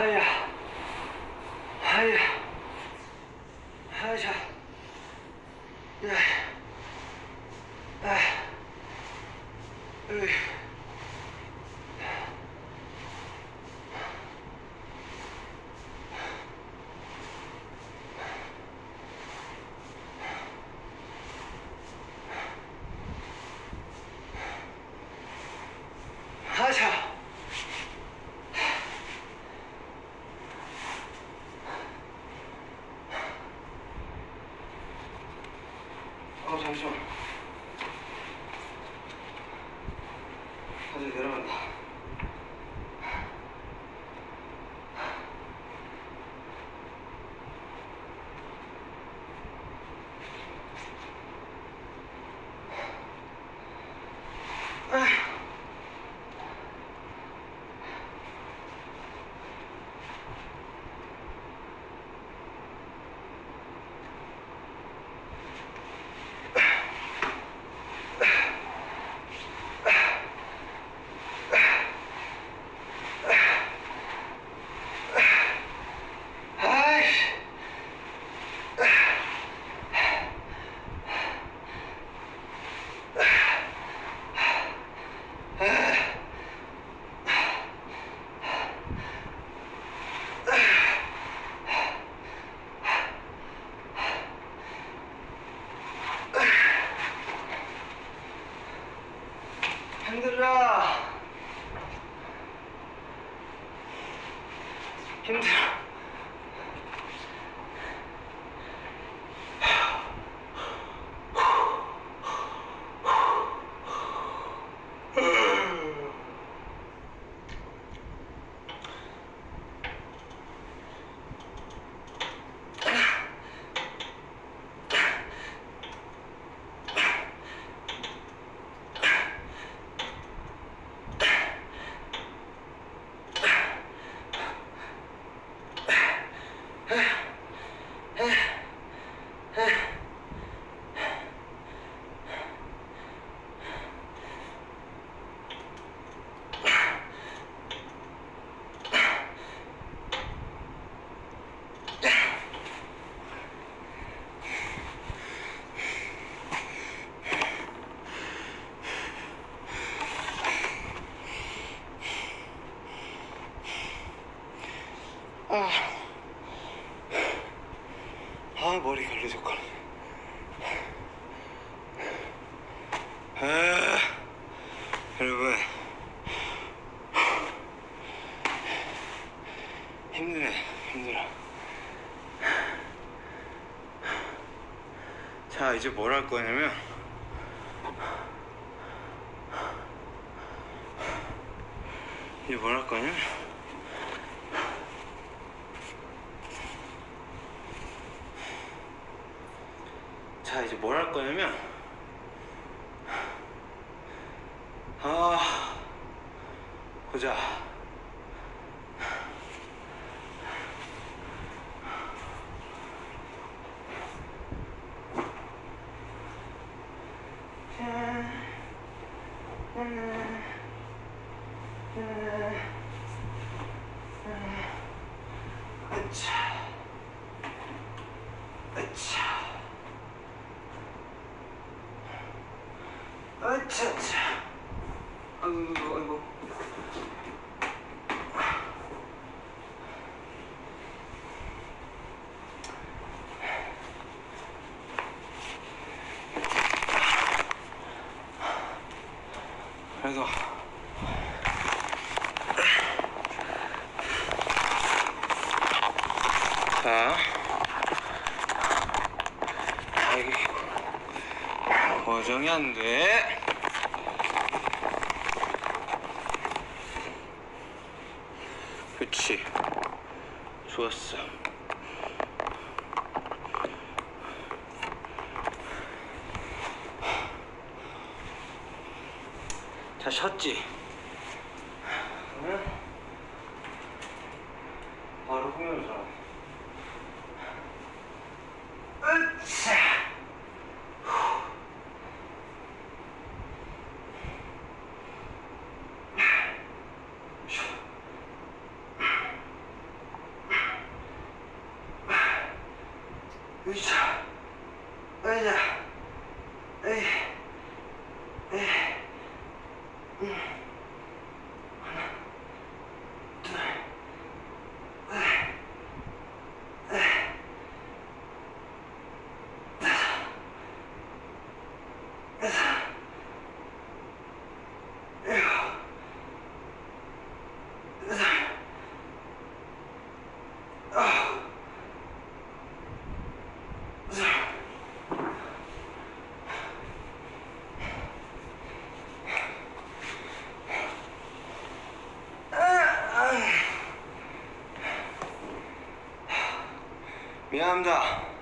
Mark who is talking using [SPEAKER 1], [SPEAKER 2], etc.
[SPEAKER 1] 하야 하야 하자 야 아, 으이. 하자 어 잠시만. 다시 내려간다 아이씨 힘들어. 힘들어 아, 아 머리 걸리적거려. 아, 여러분 힘드네, 힘들어. 자, 이제 뭘 할 거냐면. 이제 뭘 할 거냐면. 자 이제 뭘 할 거냐면 아 보자 으 아이고 아이고 그래도 자 아이고 고정이 안 돼. 그치. 좋았어. 자, 쉬었지? 그러면 바로 줘. 으 やんだ。